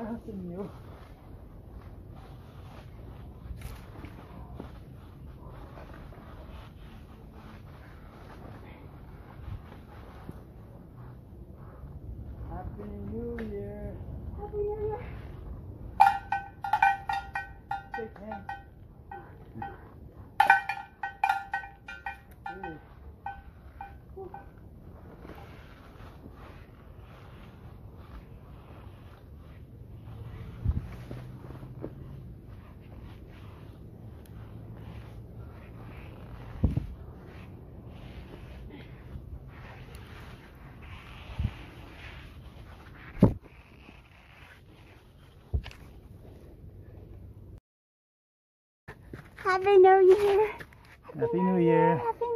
passing you. Happy New Year. Happy New Year. Shake hands. Happy New Year. Happy New Year. Happy